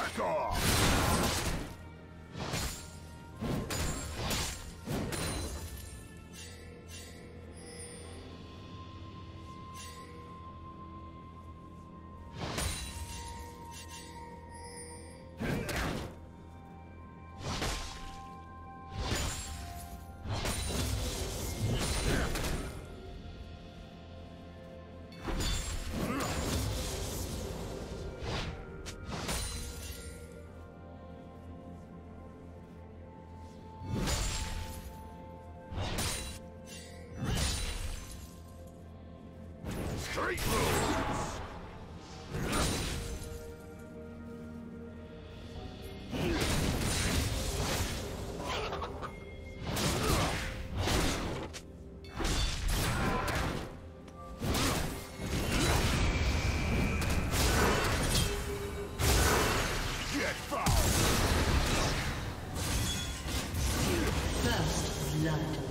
Back off! Get foul! First blood.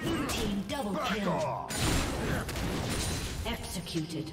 Blue team double Back kill. off! Executed.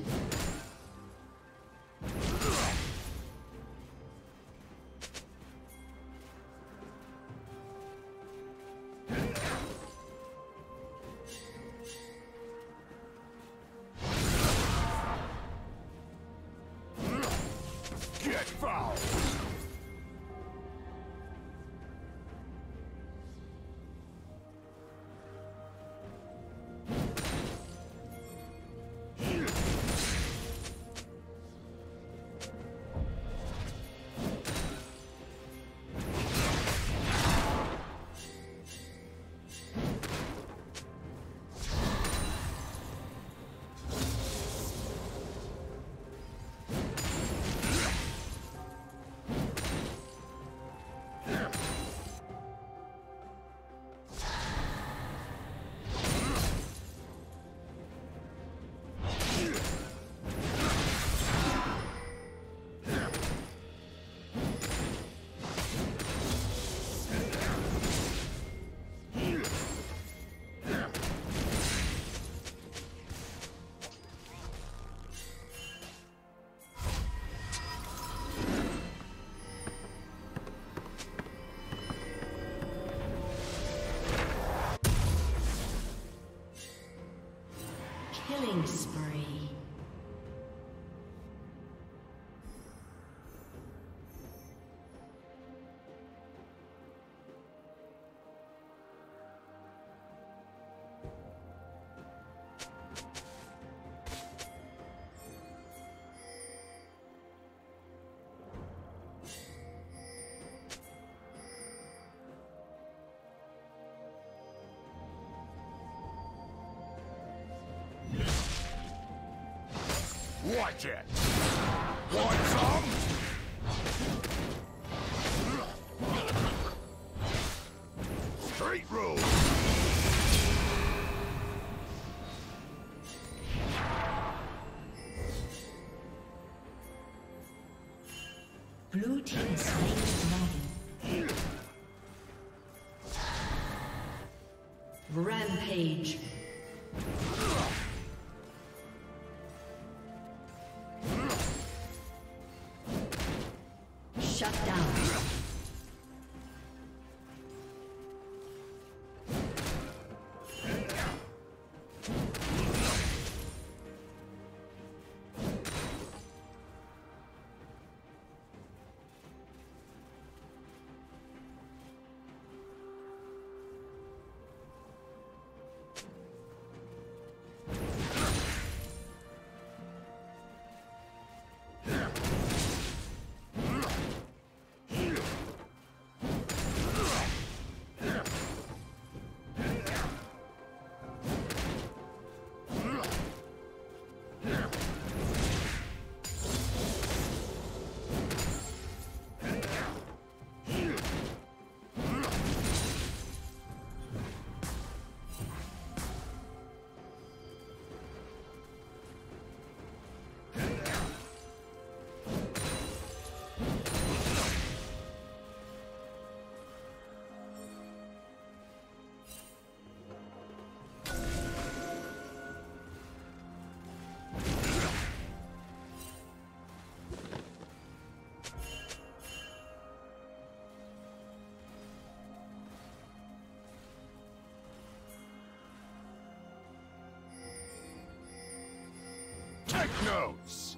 Watch it! Want some? Shut down. Knows.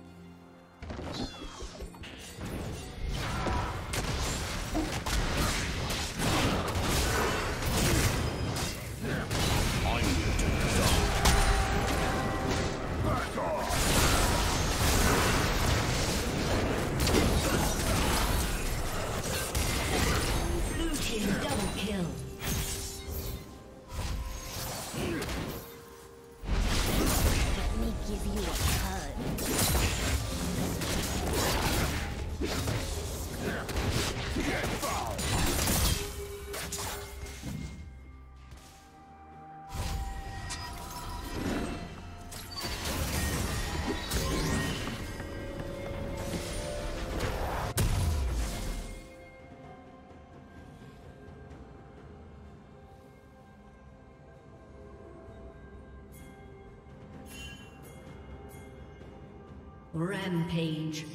Rampage.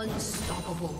Unstoppable.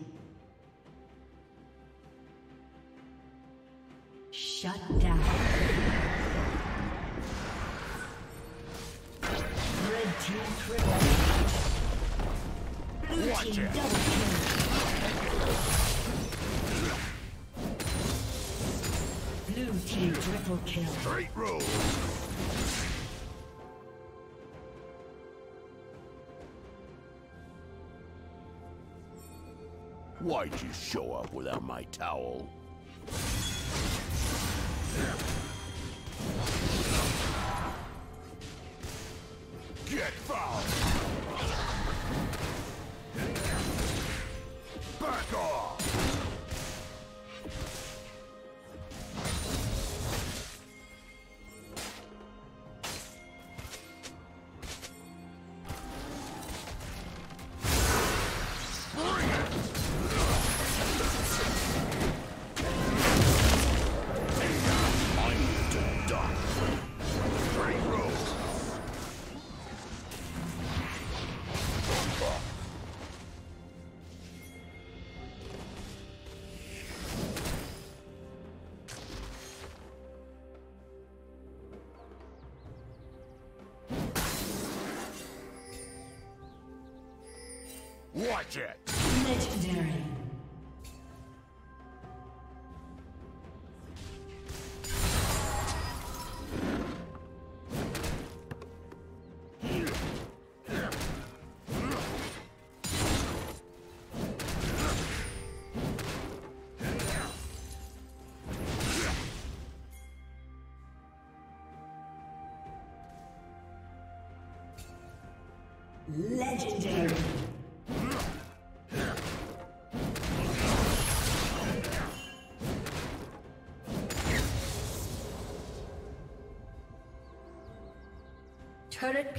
Why'd you show up without my towel? Get fouled! Watch it! Legendary. Legendary.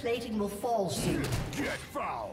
Plating will fall soon. Get foul!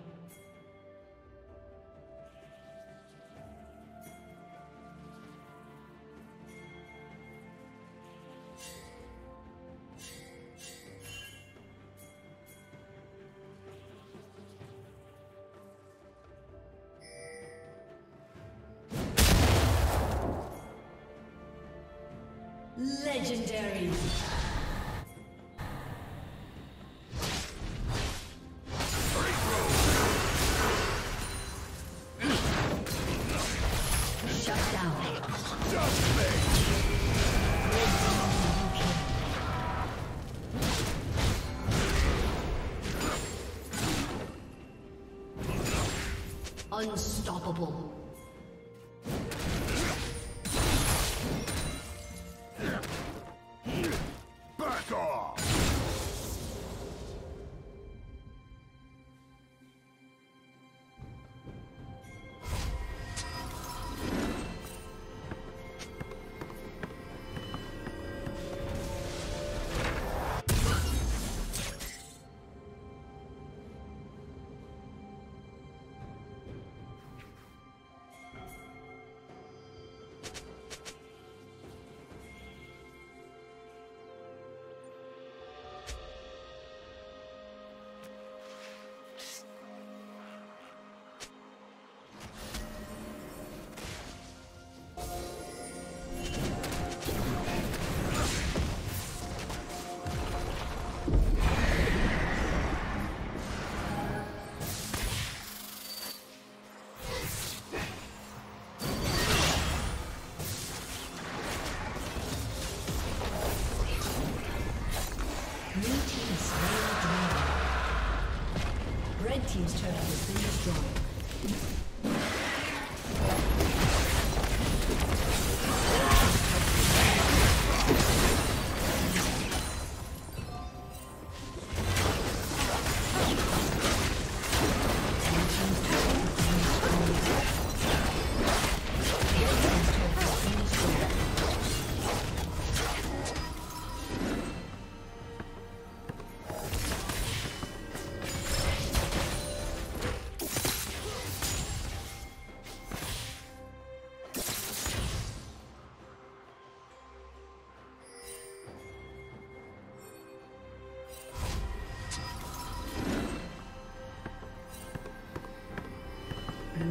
Unstoppable.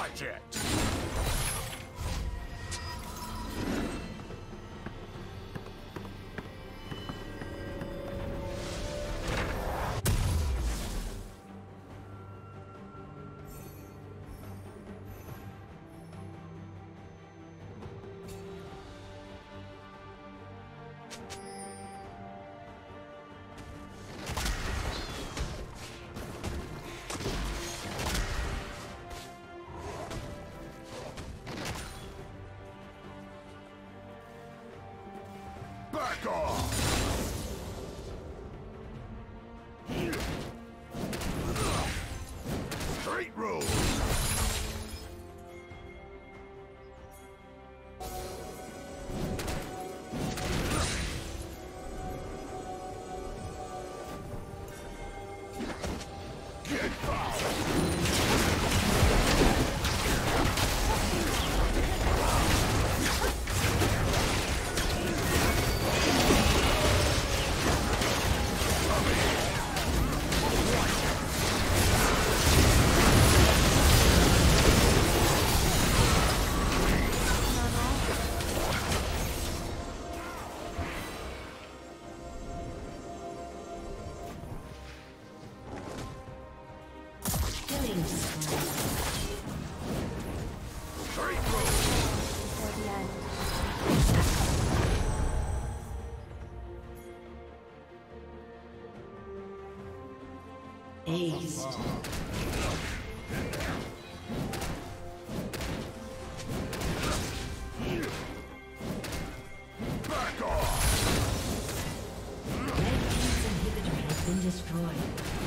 Watch it! Back off! Red Team's inhibitor has been destroyed.